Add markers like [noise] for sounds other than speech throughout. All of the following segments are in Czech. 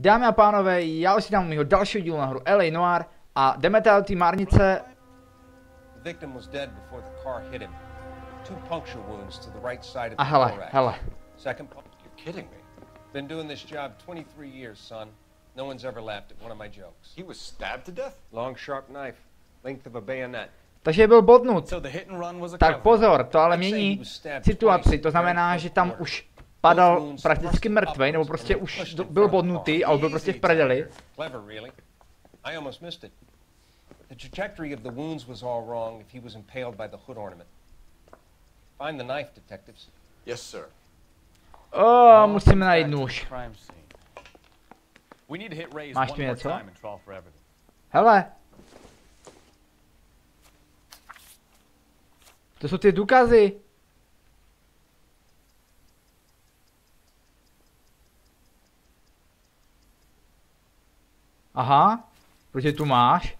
Dámy a pánové, já už si dám mýho dalšího dílu na hru LA Noir a jdeme tady do té márnice. The victim was dead before the car hit him. Two puncture wounds to the right side of A the hele, hele. Second punch. You're kidding me. Been doing this job 23 years, son. No one's ever laughed at one of my jokes. He was stabbed to death? Long, sharp knife, length of a bayonet. Takže byl bodnut. Tak pozor, to ale mění situaci, to znamená, že tam už padal prakticky mrtvej, nebo prostě už do- byl bodnutý a byl prostě v prdeli. Clever, really. I almost missed it. The trajectory of the wounds was all wrong if he was impaled by the hood ornament. Find the knife, detectives. Yes, sir. O, musíme najít nůž. Crime scene. We need to hit Ray's Máš one tu more něco? time and trawl for evidence. Hele. To jsou ty důkazy. Aha. Proč je tu máš?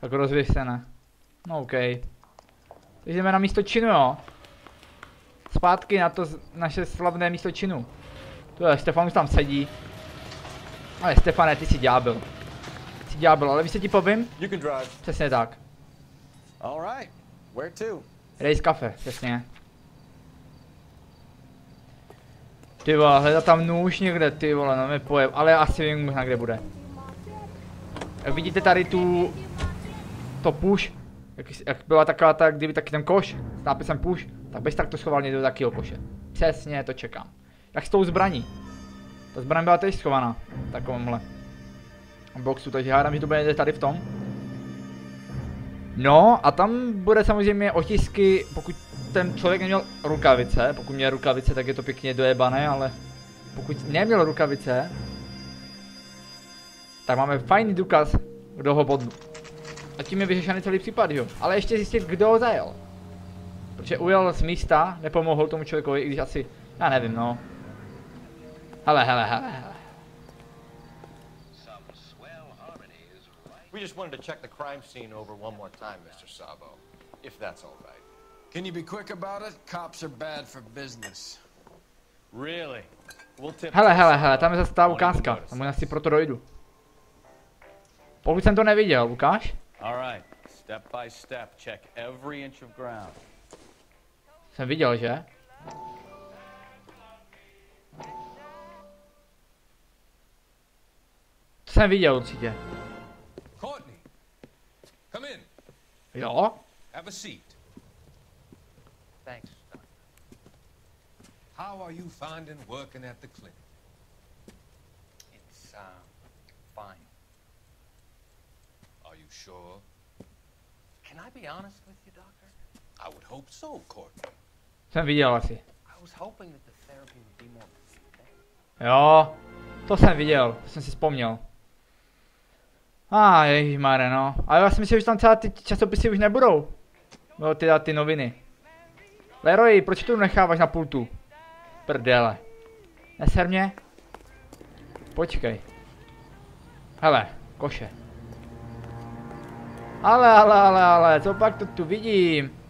Tak rozvěš se, ne? No OK. Takže jdeme na místo činu, jo. Zpátky na to naše slavné místo činu. To je, Stefan už tam sedí. Ale Stefane, ty jsi ďábel. Jsi ďábel, ale víš, co ti povím? You can drive. Přesně tak. All right. Where to? Race kafe, přesně. Ty vole, hledat tam nůž někde, ty vole, no mi pojeb, ale já asi vím možná kde bude. Vidíte tady tu, to push, jak, jak byla taková ta, kdyby taky ten koš s nápisem push, tak bys tak to schoval někdo do takového koše. Přesně, to čekám. Jak s tou zbraní. Ta zbraň byla teď schovaná, takovémhle boxu, takže hádám, že to bude tady v tom. No a tam bude samozřejmě otisky, pokud ten člověk neměl rukavice, pokud měl rukavice, tak je to pěkně dojebané, ale pokud neměl rukavice, tak máme fajný důkaz, kdo ho bodl. A tím je vyřešený celý případ, jo. Ale ještě zjistit, kdo ho zajel. Protože ujel z místa, nepomohl tomu člověkovi, i když asi, já nevím, no. Hele, hele, hele, hele. We just wanted to check the crime scene over one more time, Mr. Sabo. If that's all right. Can you be quick about it? Cops are bad for business. Really? We'll tip Hele, hele, hele, tam je zase ta ukázka. Tam možná si proto dojdu. Pokud jsem to neviděl, right. Step by step, check every inch of ground. Jsem viděl, že? To jsem viděl určitě. Courtney, come in. Jo? Have a seat. Thanks. How are you finding working at the clinic? It's, uh, fine. Sure? Can I be honest with you, Doctor? I would hope so, Courtney. Jsem viděl asi. I was hoping that the therapy would be more Jo, to jsem viděl, to jsem si vzpomněl. A ah, ježišmarja, no. Ale já si myslím, že tam celá ty časopisy už nebudou. No, ty, ty noviny. Leroy, proč tu necháváš na pultu? Prdele. Neser mě? Počkej. Hele, koše. Ale, ale, ale, ale, co pak to tu vidím?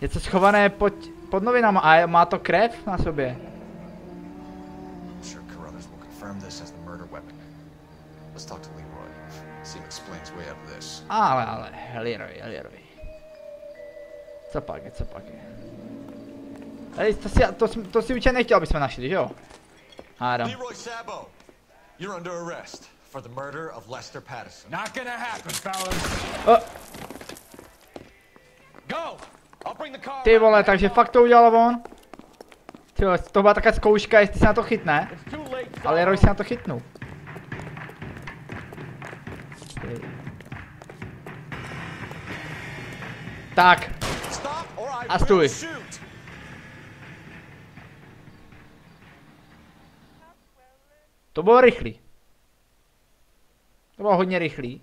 Něco schované pod, pod novinama a má to krev na sobě. To. Ale, ale, Leroy, Leroy. Co pak je, co pak je? Hej, to si, to, to si určitě nechtěl, aby jsme našli, že jo? Hádám. Leroy Sabo, you're under arrest for the murder of Lester Patterson. Not gonna happen, fellas. O, Go! I'll bring the car ty vole, takže fakt to udělal on? Ty vole, to byla taková zkouška, jestli se na to chytne. It's too late. Ale Leroy se na to chytnul. Tak, Stop or I A stůj. to bylo rychlý. To bylo hodně rychlý.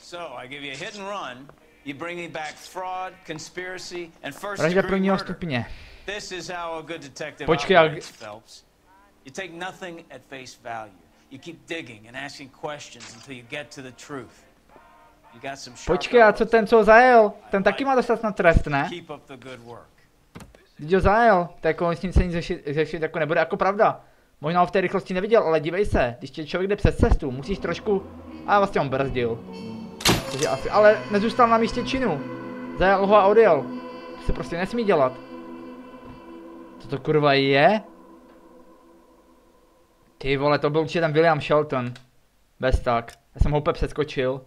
So I give you a hit and run. You bring me back fraud, conspiracy, and first Vražda prvního stupně. This is how a good detective Počkej, ale- Phelps. You take nothing at face value. You keep digging and asking questions until you get to the truth. You got some sharp Počkej, a co ten, co zajel? Ten taky má dostat na trest, ne? Keep up the good work. Ho zajel, to jako s ním se nic řešit, řešit jako nebude jako pravda. Možná ho v té rychlosti neviděl, ale dívej se, když tě člověk jde přes cestu, musíš trošku... A vlastně on brzdil. Takže asi, ale nezůstal na místě činu. Zajel ho a odjel. To se prostě nesmí dělat. Co to kurva je? Ty vole, to byl určitě ten William Shelton. Bez tak. Já jsem ho úplně přeskočil.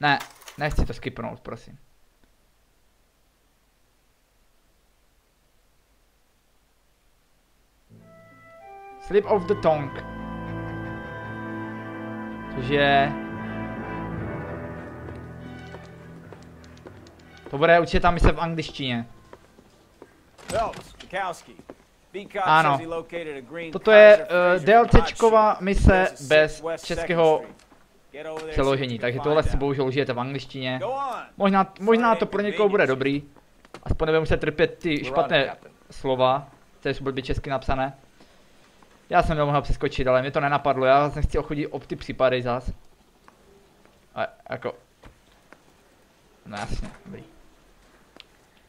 Ne, nechci to skipnout, prosím. Slip of the tongue. Což je... To bude určitě ta mise v angličtině. Ano. Toto je uh, hot DLCčková mise bez českého přeložení, takže tohle si bohužel užijete v angličtině. Možná, možná to pro někoho bude dobrý. Aspoň nebude muset trpět ty špatné slova, které jsou blbě česky napsané. Já jsem nemohl přeskočit, ale mě to nenapadlo, já jsem chtěl chodit ob ty případy zas. A jako... No jasně, dobrý.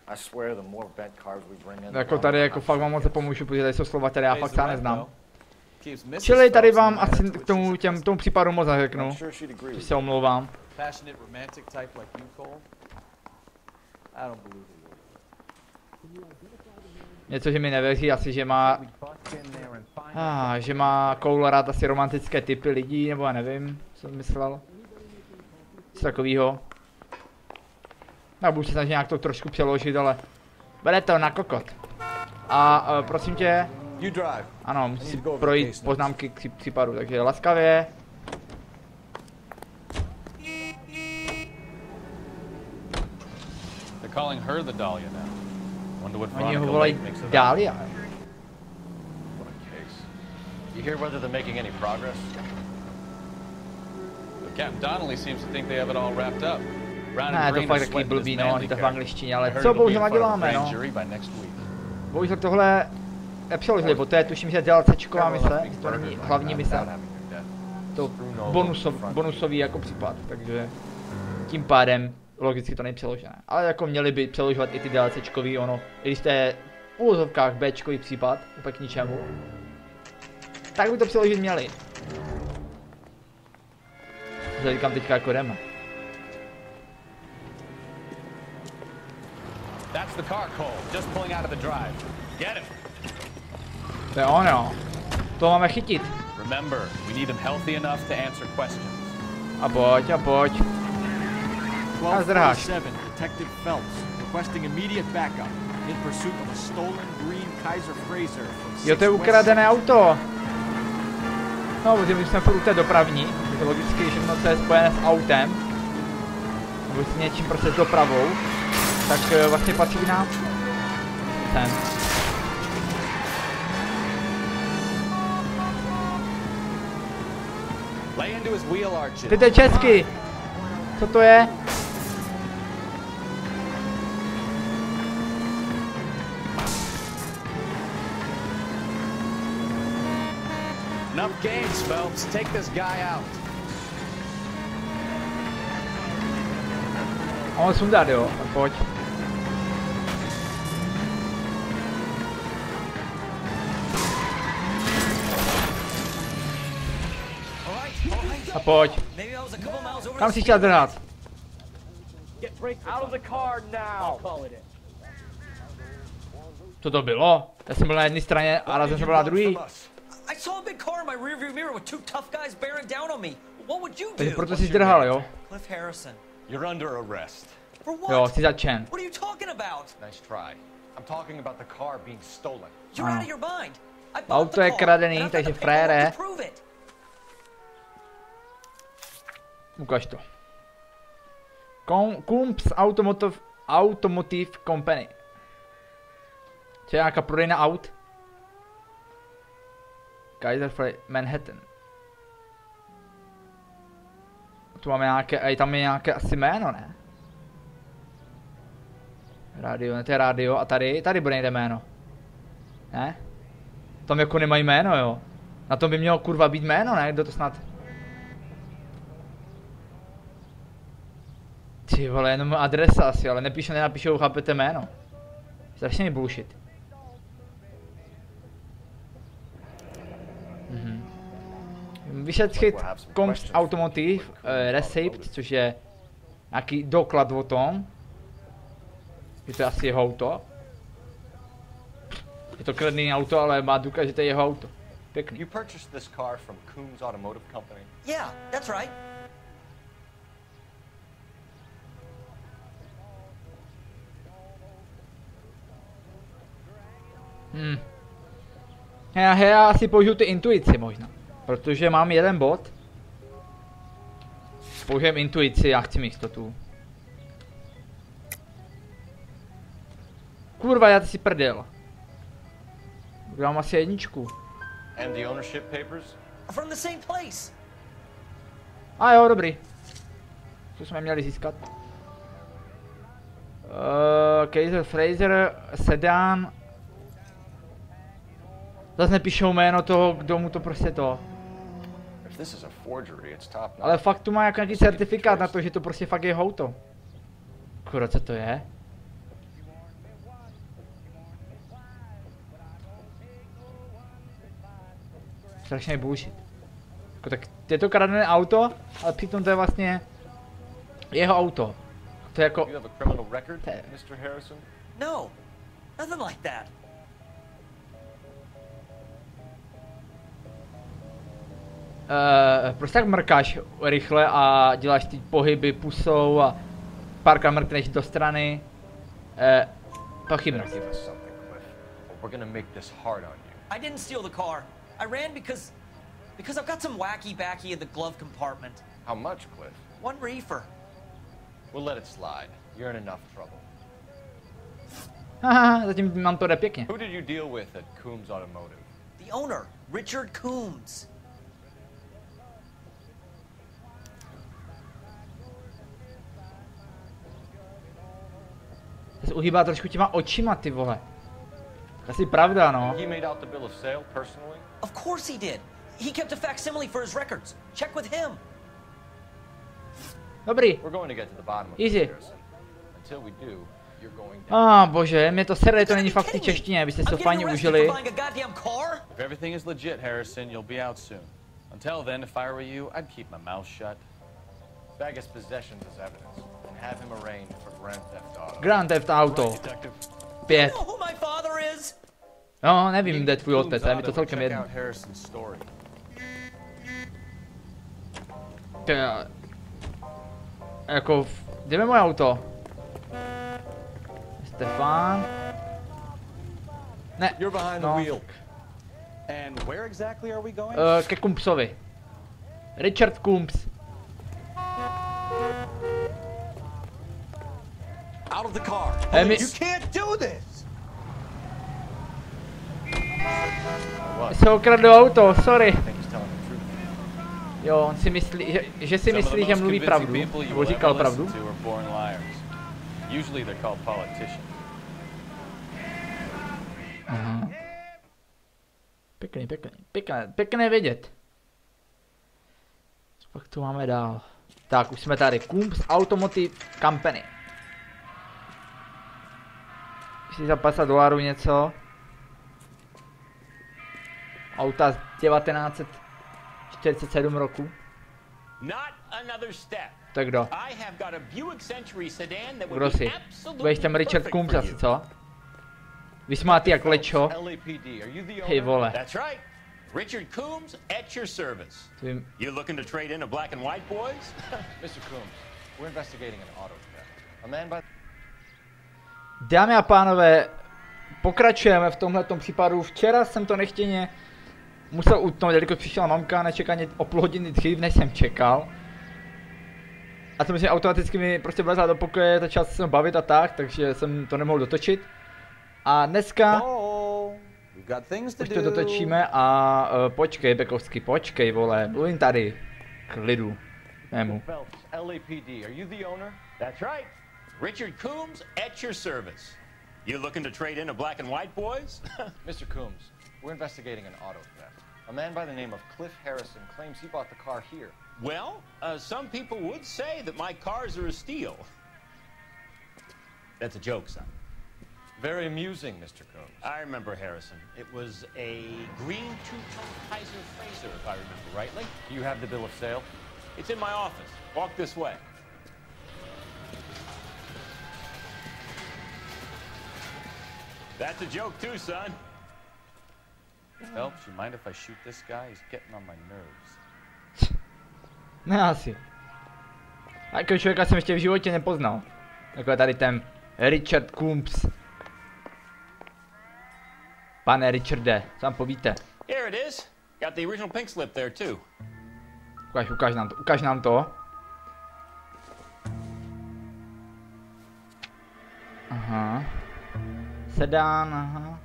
I swear the more bent cars we bring in, the Jako tady jako fakt to vám moc pomůžu, protože tady jsou slova, které já fakt sám neznám. Čili tady vám asi k to tomu, těm, tomu případu moc neřeknu. Že se omlouvám. Něco, že mi nevěří, asi že má... Ah, že má Cole rád asi romantické typy lidí, nebo já nevím, co jsem myslel. Něco takovýho. Já budu se snažit nějak to trošku přeložit, ale... Bude to na kokot. A uh, prosím tě. Ano, musí si projít poznámky k pří- případu, takže laskavě. They're calling her the Dahlia now. Wonder what Oni ho Veronica volají Lake makes of that. Dahlia. What a case. You hear whether they're making any progress? But Captain Donnelly seems to think they have it all wrapped up. Ne, and to fakt takový blbý, no, Manley to v angličtině, ale co bohužel grand no. jury by next week. Bohužel tohle nepřeložili, bo to je tuším, že DLCčková mise, to není hlavní mise. To bonusov, bonusový jako případ, takže tím pádem logicky to není přeložené. Ale jako měli by přeložovat i ty DLCčkový, ono, i když to je v úvozovkách Bčkový případ, úplně k ničemu, tak by to přeložit měli. To říkám teďka jako jdeme. That's the car, Cole. Just pulling out of the drive. Get him. To je ono. To máme chytit. Remember, we need him healthy enough to answer questions. A pojď, a pojď. A zdrháš. 1247, Detective Phelps, requesting immediate backup in pursuit of a stolen green Kaiser Fraser Jo, to je 6 West ukradené auto. No, protože my jsme furt u té dopravní, takže logicky všechno, co je spojené s autem, nebo s něčím prostě s dopravou, tak eh, vlastně patří nám. Sem. Ty to je česky! Co to je? Enough games, Phelps. Take this guy out. On sundat, jo, pojď. Kam si chtěl drhat? Out of the car now. Co to bylo? Já jsem byl na jedné straně a razem jsem byl na druhé. I saw a big car in my rearview mirror with two tough guys bearing down on me. What would you Takže do? proto jsi zdrhal, jo? Cliff Harrison. You're under arrest. For what? Jo, jsi začen. What are you talking about? Nice try. I'm talking about the car being stolen. You're out of your mind. I bought Auto the je car, kradený, takže frére. To to. Com- Kumps Automotive, Automotive Company. Co je nějaká prodejna aut? Kaiser Fre- Manhattan. Tu máme nějaké, a tam je nějaké asi jméno, ne? Radio, ne, to je radio a tady, tady bude někde jméno. Ne? Tam jako nemají jméno, jo. Na tom by mělo kurva být jméno, ne? Kdo to snad... Ty vole, jenom adresa asi, ale nepíšu, nenapíšou, chápete jméno. Strašně mi bullshit. Mhm. Vyšetřit Comps Automotive uh, Receipt, což je nějaký doklad o tom, že to je asi jeho auto. Je to kradený auto, ale má důkaz, že to je jeho auto. Pěkný. You purchased this car from Coombs Automotive Company? Yeah, that's right. Hmm. Já, já asi použiju ty intuici možná. Protože mám jeden bod. Použijem intuici, já chci jistotu. Kurva, já si prdel. Mám asi jedničku. And the ownership papers? From the same place. A jo, dobrý. Co jsme měli získat? Uh, Kaiser Fraser, Sedan. Zase nepíšou jméno toho, kdo mu to prostě to. If this is a forgery, it's top Ale fakt tu má jako nějaký certifikát na to, že to prostě fakt je auto. Kurva, co to je? Strašně bullshit. Jako, tak je to kradené auto, ale přitom to je vlastně jeho auto. To je jako... No, nothing like that. Uh, prostě tak mrkáš rychle a děláš ty pohyby pusou a párkrát mrkneš do strany. Uh, pochybnost. Give us something, Cliff. or We're gonna make this hard on you. I didn't steal the car. I ran because because I've got some wacky backy in the glove compartment. How much, Cliff? One reefer. We'll let it slide. You're in enough trouble. Haha, zatím mám to jde pěkně. Who did you deal with at Coombs Automotive? The owner, Richard Coombs. Se uhýbá trošku těma očima, ty vole. Asi pravda, no. He made out the bill of sale personally? Of course he did. He kept a facsimile for his records. Check with him. Dobrý. We're going to get to the bottom of Easy. Until we do, you're going A ah, bože, mě to sere, to není fakt v té češtině, abyste si to fajně užili. If everything is legit, Harrison, you'll be out soon. Until then, if I were you, I'd keep my mouth shut. Possessions as evidence and have him arraigned for Grand Theft Auto. Grand Theft Auto. Pět. Who my father is? No, nevím, kde je tvůj otec, je mi to celkem jedno. To je- Jako, kde je moje auto? Stefan? Ne, You're behind no. the wheel. And where exactly are we going? Uh, ke Kumpsovi. Richard Kumps. Out of the car. Eh, mi- You can't do this. Se okradl auto, sorry. Jo, on si myslí, že, že si myslí, že mluví pravdu. Nebo říkal pravdu. Usually they're called politicians. Aha. Pěkný, pěkný, pěkné, pěkné vědět. Co pak tu máme dál? Tak, už jsme tady. Kumps Automotive Company. Jestli za 50 dolarů něco. Auta z 1947 roku. Not another step. Tak kdo? Kdo absolutely Budeš tam Richard for asi, co? Vysmátý jak lečo. Hej vole. Richard Coombs at your service. Tvým... You looking to trade in a black and white, boys? [laughs] Mr. Coombs, we're investigating an auto theft. A man by Dámy a pánové, pokračujeme v tomhle případu. Včera jsem to nechtěně musel utnout, jelikož přišla mamka nečekaně o půl hodiny dřív, než jsem čekal. A to myslím, automaticky mi prostě vlezla do pokoje, začal se bavit a tak, takže jsem to nemohl dotočit. A dneska Oh, už to dotočíme a uh, počkej, Bekovský, počkej, vole, mluvím tady. Klidu. Mému. Phelps, LAPD, are you the owner? That's right. Richard Coombs at your service. You looking to trade in a black and white, boys? [laughs] Mr. Coombs, we're investigating an auto theft. A man by the name of Cliff Harrison claims he bought the car here. well, uh, some people would say that my cars are a steal. That's a joke, son. Very amusing, Mr. Combs. I remember Harrison. It was a green two-tone Kaiser Fraser, if I remember rightly. Do You have the bill of sale? It's in my office. Walk this way. That's a joke too, son. Phelps, you mind if I shoot this guy? He's getting on my nerves. Ne asi. Takového člověka jsem ještě v životě nepoznal. Jako je tady ten Richard Coombs. Pane Richarde, co vám povíte? Here it is. Got the original pink slip there too. Ukaž, ukaž nám to, ukaž nám to. Aha. Sedán, aha.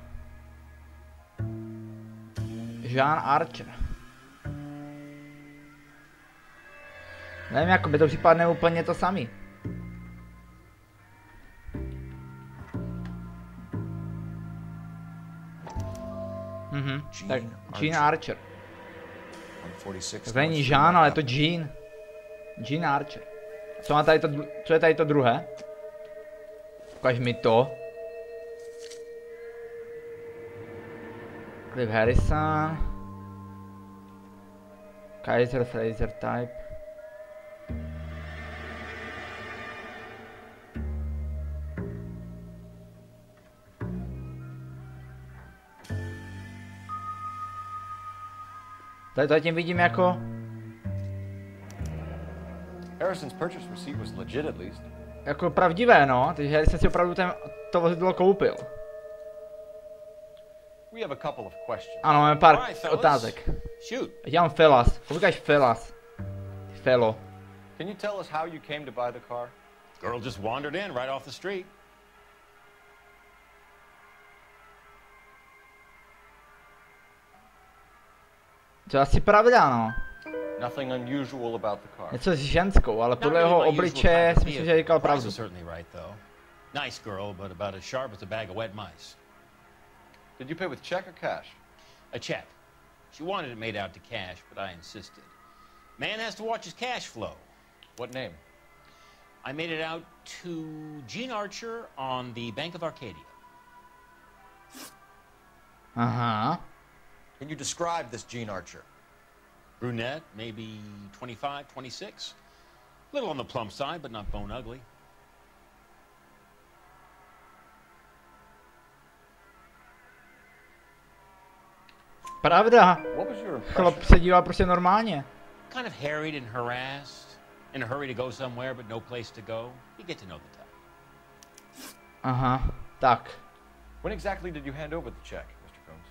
Jean Archer. Nevím, jako by to připadne úplně to samý. Mhm, tak Jean Archer. 146. To není Jean, ale je to Jean. Jean Archer. Co, má tady to, co je tady to druhé? Ukaž mi to. Cliff Harrison. Kaiser Fraser type. Tady zatím vidím jako Harrison's purchase receipt was legit at least. jako pravdivé, no. Takže Harrison si opravdu ten, to vozidlo koupil. We have a couple of questions. Ano, máme pár Alright, fellas. otázek. Shoot. Já mám Felas. Říkáš Felas. Felo. Can you tell us how you came to buy the car? Girl just wandered in right off the street. To je asi pravda, no. Nothing unusual about the car. Něco s ženskou, ale Not podle really jeho my usual obličeje type of si myslím, že říkal pravdu. certainly right, though. Nice girl, but about as sharp as a bag of wet mice. Did you pay with check or cash? A check. She wanted it made out to cash, but I insisted. Man has to watch his cash flow. What name? I made it out to Gene Archer on the Bank of Arcadia. Uh huh. Can you describe this Gene Archer? Brunette, maybe 25, 26. Little on the plump side, but not bone ugly. Pravda. What was your impression? Chlap se díval prostě normálně. Kind of harried and harassed, in a hurry to go somewhere, but no place to go. You get to know the type. Aha. Tak. When exactly did you hand over the check, Mr. Combs?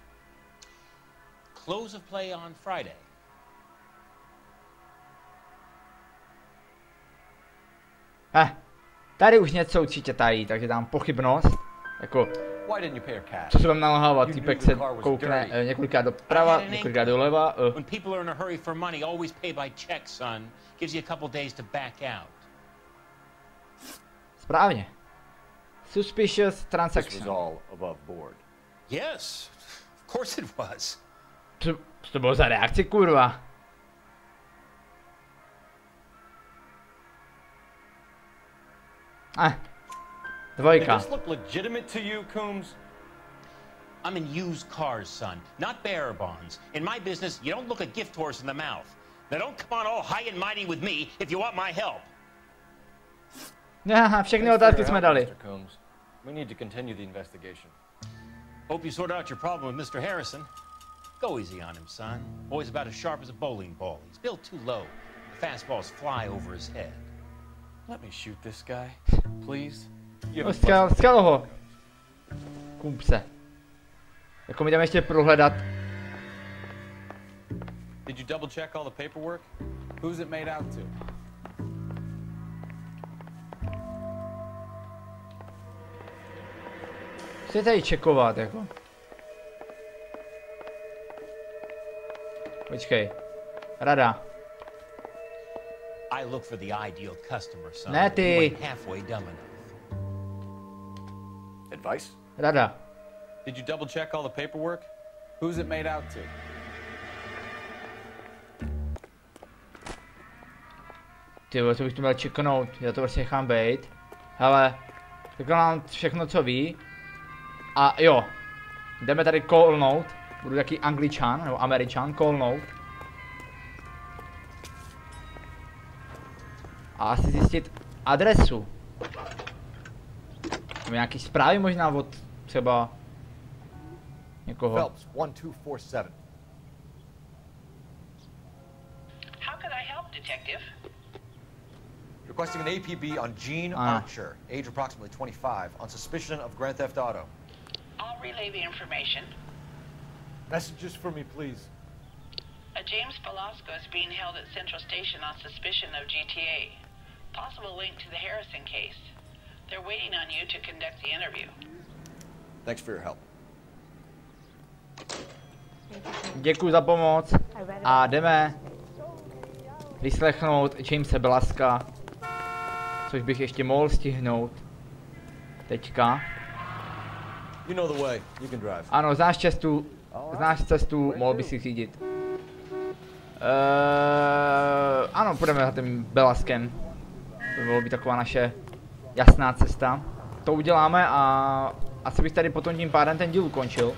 Close of play on Friday. Eh. Tady už něco určitě tají, takže dám pochybnost. Jako, Why didn't you pay her cash? co se vám nalhávat, You týpek se koukne eh, několikrát doprava, několikrát doleva. eh. Správně. Suspicious transaction. all above board. Yes, of course it was. Co, co to bylo za reakci, kurva? Eh. Did Dvojka. this look legitimate to you, Coombs? I'm in used cars, son, not bearer bonds. In my business, you don't look a gift horse in the mouth. Now don't come on all high and mighty with me if you want my help. [laughs] Aha, všechny Thanks for otázky your jsme help, dali. Mr. Coombs. We need to continue the investigation. Hope you sort out your problem with Mr. Harrison. Go easy on him, son. Boy's about as sharp as a bowling ball. He's built too low. The fastballs fly over his head. Let me shoot this guy, [laughs] please. No, a skal, skalo ho. Kumpse. Jako my jdeme ještě prohledat. Did you double check all the paperwork? Who's it made out to? Co je tady čekovat, jako? Počkej. Rada. I look for the ideal customer, son. Ne, ty. halfway dumb enough. Advice? Rada. Did you double check all the paperwork? Who's it made out to? Ty vole, to bych to měl čeknout. Já to prostě nechám být. Hele. Řekl nám všechno, co ví. A jo, jdeme tady callnout. Budu jaký angličan, nebo američan, callnout. A asi zjistit adresu. Nebo nějaký zprávy možná od třeba někoho. Phelps, 1247. How could I help, Detective? Requesting an APB on Gene Ah. Archer, age approximately 25, on suspicion of Grand Theft Auto. I'll relay the information. Messages for me, please. A James Velasco is being held at Central Station on suspicion of GTA. Possible link to the Harrison case. They're waiting on you to conduct the interview. Thanks for your help. Děkuji za pomoc a jdeme vyslechnout Jamese Blaska, což bych ještě mohl stihnout teďka. You know the way. You can drive. Ano, znáš cestu, znáš cestu, mohl by si řídit. Uh, ano, půjdeme za tím Belaskem. To by bylo by taková naše jasná cesta. To uděláme a asi bych tady potom tím pádem ten díl ukončil.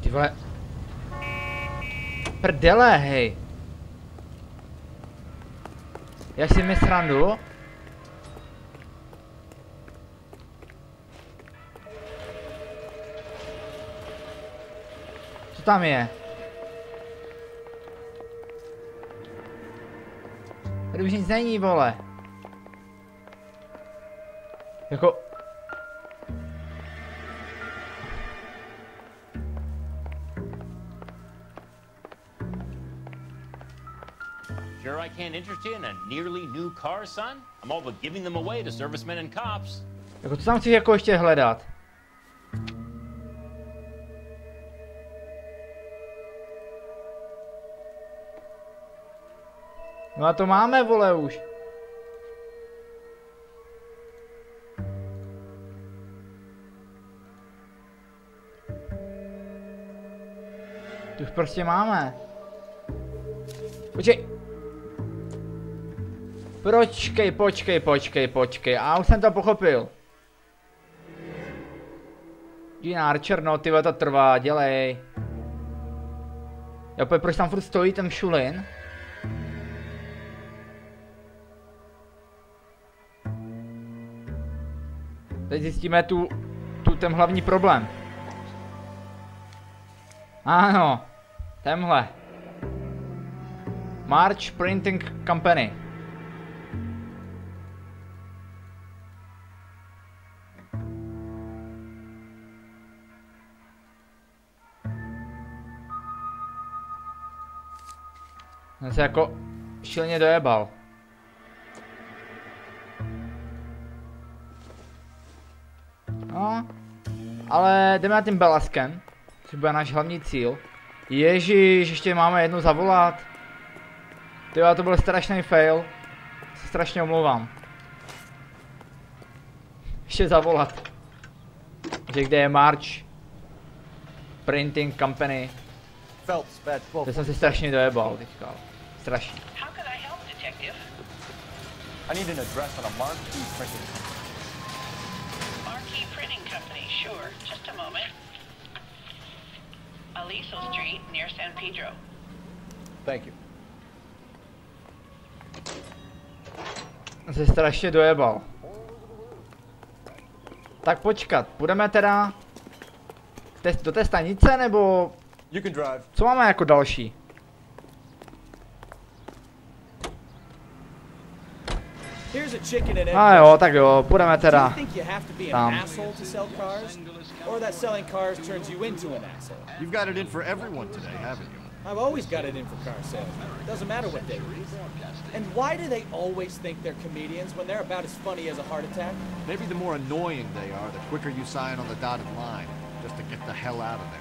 Ty vole. Prdele, hej. Já si mi srandu. Co tam je? Tady už nic není, vole. Jako... Sure I can't interest you in a nearly new car, son? I'm all but giving them away to servicemen and cops. Jako co tam chceš jako ještě hledat? A to máme, vole, už. To už prostě máme. Počkej. Počkej, počkej, počkej, počkej. A už jsem to pochopil. Gene Archer, no ty to trvá, dělej. Já proč tam furt stojí ten šulin? Zjistíme tu, tu ten hlavní problém. Ano, tenhle. March Printing Company. Ten se jako šilně dojebal. Ale jdeme na tím Belaskem, což bude náš hlavní cíl. Ježíš, ještě máme jednu zavolat. Ty to byl strašný fail. Se strašně omlouvám. Ještě zavolat. Že kde je March Printing Company. Phelps, badge 12. To jsem si strašně dojebal teďka. Strašně. I help, Detective? I need an address on a marquee printing company. Aliso Street near San Pedro. Thank you. Se strašně dojebal. Tak počkat, půjdeme teda do té stanice, nebo You can drive. co máme jako další? Think you have to be an tam. asshole to sell cars? Or that selling cars turns you into an asshole? You've got it in for everyone today, haven't you? I've always got it in for car sales. Doesn't matter what they read. And why do they always think they're comedians when they're about as funny as a heart attack? Maybe the more annoying they are, the quicker you sign on the dotted line, just to get the hell out of there.